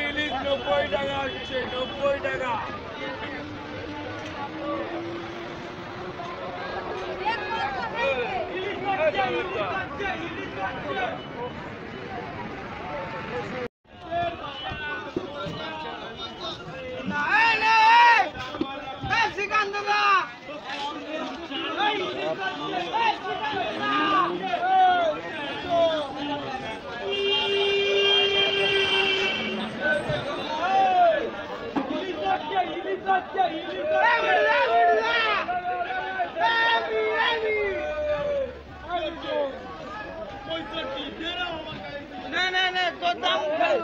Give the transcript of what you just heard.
ইলিশ নব্বই টাকা হচ্ছে নব্বই টাকা না না 三块